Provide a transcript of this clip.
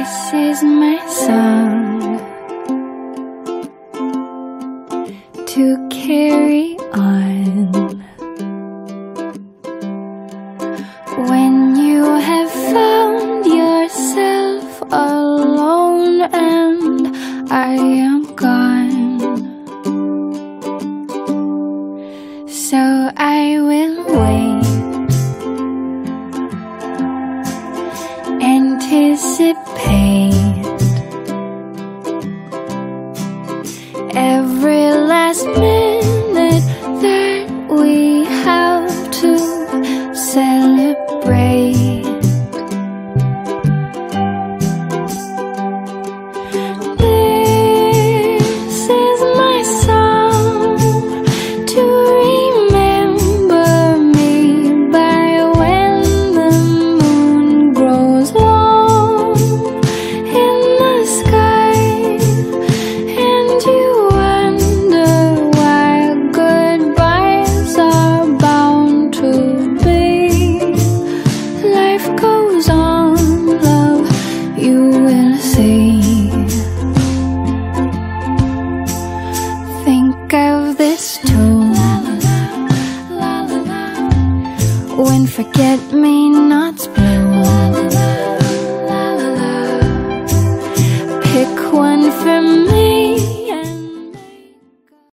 This is my song to carry on when you have found yourself alone and I am gone. So I will anticipate every last minute that we have to celebrate. think of this tomb, When forget-me-nots bloom Pick one for me.